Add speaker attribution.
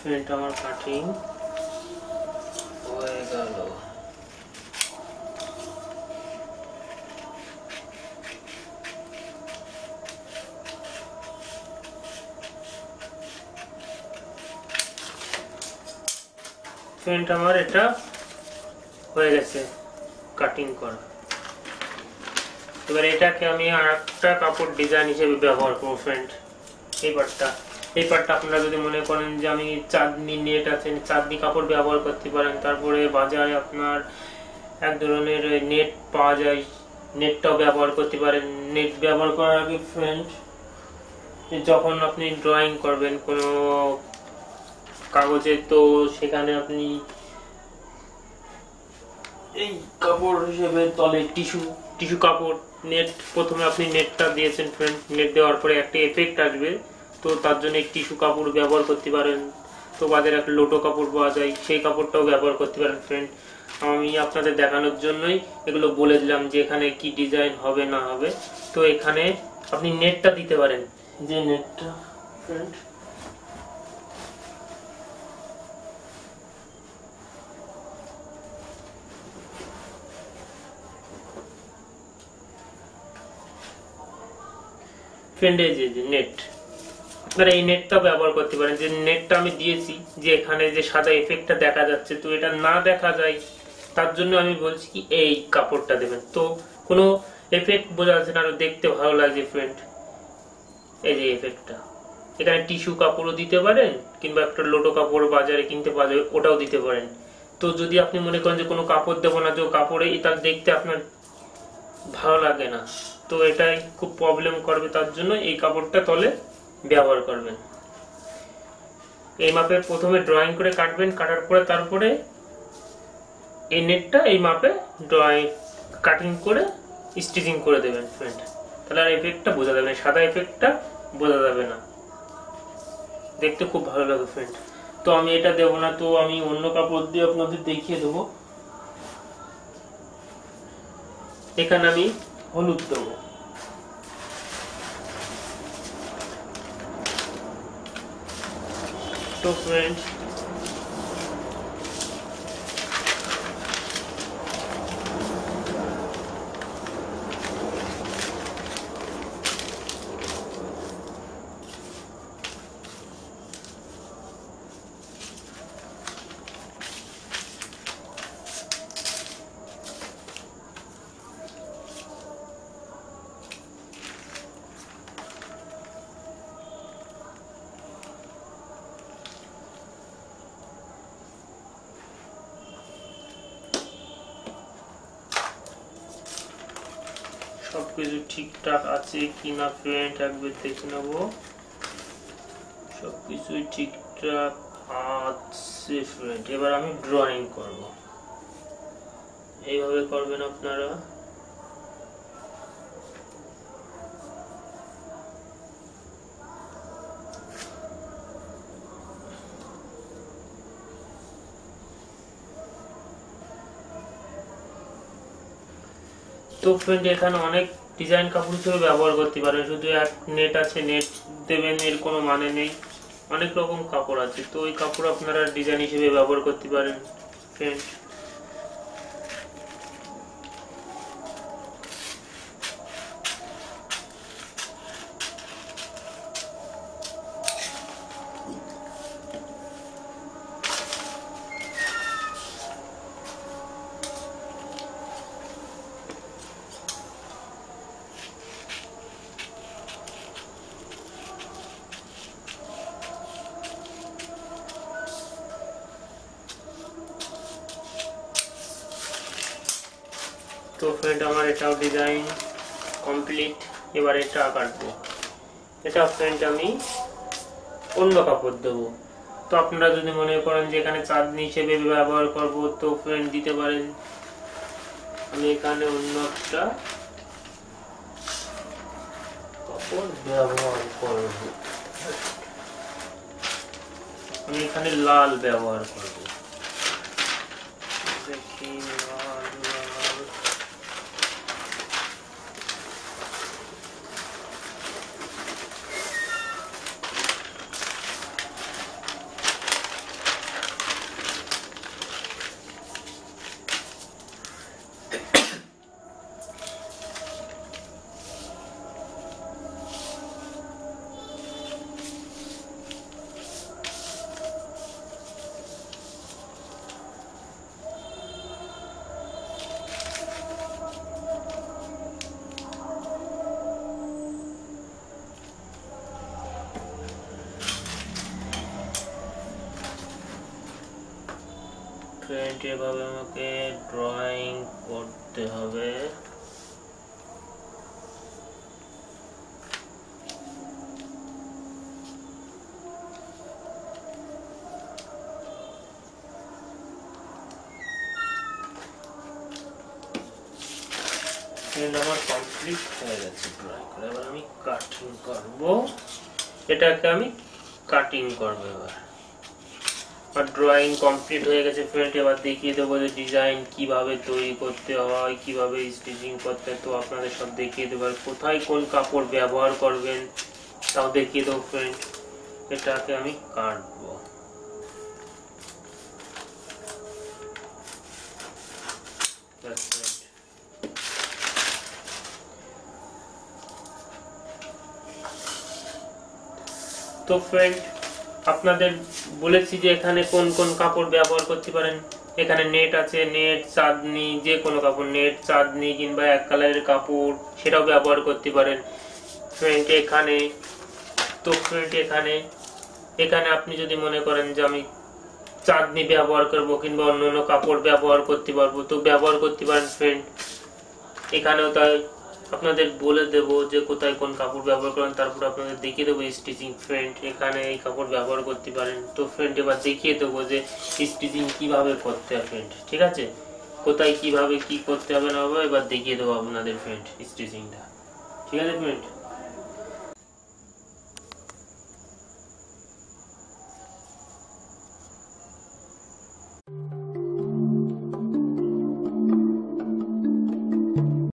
Speaker 1: Friend আমার cutting. হয়ে গেল। ফ্রেন্ড আমার এটা হয়ে গেছে কাটিং করা। এবার এটাকে আমি আর একটা কাপড় ডিজাইন হিসেবে ব্যবহার করব ফ্রেন্ড এই এই পার্টটা আপনারা যদি মনে করেন যে আমি চাঁদনি নেট আছে, চাঁদনি কাপড় ব্যবহার করতে পারেন। তারপরে বাজারে আপনার এক ধরনের নেট পাওয়া যায়, নেটটাও ব্যবহার করতে পারেন। নেট ব্যবহার করার আগে ফ্রেন্ড যখন আপনি ড্রয়িং করবেন, কোনো কাগজে তো সেখানে আপনি এই কাপড় হিসেবে তলে টিস্যু টিস্যু কাপড়, নেট প্রথমে আপনি নেটটা দিয়েছেন ফ্রেন্ড নেট দেওয়ার পরে একটা এফেক্ট আসবে। তো তার জন্য টিস্যু কাপড় ব্যবহার করতে পারেন। তো বাজারে একটা লোটো কাপড় পাওয়া যায়, সেই কাপড়টাও ব্যবহার করতে পারেন ফ্রেন্ড আমি আপনাদের দেখানোর জন্যই এগুলো বলে দিলাম যে এখানে কি ডিজাইন হবে, না হবে। তো এখানে আপনি নেটটা দিতে পারেন। যে নেটটা ফ্রেন্ড ফ্রেন্ডে যে নেট আপনারা এই নেটটা ব্যবহার করতে পারেন। যে নেটটা আমি দিয়েছি, যে এখানে যে সাদা এফেক্টটা দেখা যাচ্ছে, তো এটা না দেখা যায়, তার জন্য আমি বলছি কি, এই কাপড়টা দেবেন। তো কোনো এফেক্ট বোঝা যাচ্ছে না, আরও দেখতে ভালো লাগছে ফ্রেন্ড এই যে এফেক্টটা এখানে টিস্যু কাপড়ও দিতে পারেন, কিংবা একটা লোটো কাপড় বাজারে কিনতে পাওয়া যাবে ওটাও দিতে পারেন। তো যদি আপনি মনে করেন যে কোনো কাপড় দেবো না, যে কাপড়ে, এটা দেখতে আপনার ভালো লাগে না। তো এটাই খুব প্রবলেম করবে, তার জন্য এই কাপড়টা তলে ব্যবহার করবেন। এই মাপে প্রথমে ড্রয়িং করে কাটবেন, কাটার পরে তারপরে এই নেটটা এই মাপে ড্রয়িং কাটিং করে স্টিচিং করে দেবেন ফ্রেন্ড তাহলে আর এফেক্টটা বোঝা যাবে না, সাদা এফেক্টটা বোঝা যাবে না। দেখতে খুব ভালো লাগে ফ্রেন্ড তো আমি এটা দেবো না, তো আমি অন্য কাপড় দিয়ে আপনাদের দেখিয়ে দেবো। এখানে আমি হলুদ দেবো। তো ফ্রেন্ডস সবকিছু ঠিকঠাক আছে কিনা ফ্রেন্ড একবার দেখে নেব। সবকিছুই ঠিকঠাক আছে ফ্রেন্ড এবার আমি ড্রয়িং করব। এইভাবে করবেন আপনারা? তো ফ্রেন্ড এখানে অনেক ডিজাইন কাপড় হিসেবে ব্যবহার করতে পারেন শুধু এক নেট আছে নেট দেবেন, এর কোনো মানে নেই। অনেক রকম কাপড় আছে। তো ওই কাপড় আপনারা ডিজাইন হিসেবে ব্যবহার করতে পারেন। ফ্রেন্ড তো ফ্রেন্ড আমার এটাও ডিজাইন কমপ্লিট এবার এটা কাটবো। এটা ফ্রেন্ড আমি অন্য কাপড় দেবো। তো আপনারা যদি মনে করেন যে এখানে চাঁদনি হিসেবে ব্যবহার করব, তো ফ্রেন্ড দিতে পারেন। আমি এখানে অন্য একটা কাপড় ব্যবহার করব। আমি এখানে লাল ব্যবহার করব। দেখি, লাল। ফ্রেন্ড এভাবে আমাকে ড্রয়িং করতে হবে। আমার কমপ্লিট হয়ে গেছে ড্রয়িং করে। এবার আমি কাটিং করব। এটাকে আমি কাটিং করব এবার। আর ড্রয়িং কমপ্লিট হয়ে গেছে ফ্রেন্ড এবার দেখিয়ে দেবো যে ডিজাইন কীভাবে তৈরি করতে হয়, কীভাবে স্টিচিং করতে তো আপনাদের সব দেখিয়ে দেবো। আর কোথায় কোন কাপড় ব্যবহার করবেন, তাও দেখিয়ে দেবো ফ্রেন্ড এটাকে আমি কাটবো. তো ফ্রেন্ড আপনাদের বলেছি যে এখানে কোন কোন কাপড় ব্যবহার করতে পারেন। এখানে নেট আছে নেট চাঁদনি, যে কোনো কাপড় নেট চাঁদনি কিংবা এক কালারের কাপড়, সেটাও ব্যবহার করতে পারেন। ফ্রেন্ড এখানে, তো ফ্রেন্ট এখানে। এখানে আপনি যদি মনে করেন যে আমি চাঁদনি ব্যবহার করব কিংবা অন্য অন্য কাপড় ব্যবহার করতে পারব, তো ব্যবহার করতে পারেন ফ্রেন্ড এখানেও তাই। আপনাদের বলে দেব যে কোথায় কোন কাপড় ব্যবহার করেন, তারপর আপনাদের দেখিয়ে দেবো স্টিচিং ফ্রেন্ড এখানে এই কাপড় ব্যবহার করতে পারেন। তো ফ্রেন্ড এবার দেখিয়ে দেবো যে স্টিচিং কীভাবে করতে হয় ফ্রেন্ড ঠিক আছে? কোথায় কীভাবে কি করতে হবে না হবে, এবার দেখিয়ে দেবো আপনাদের ফ্রেন্ড স্টিচিংটা ঠিক আছে ফ্রেন্ড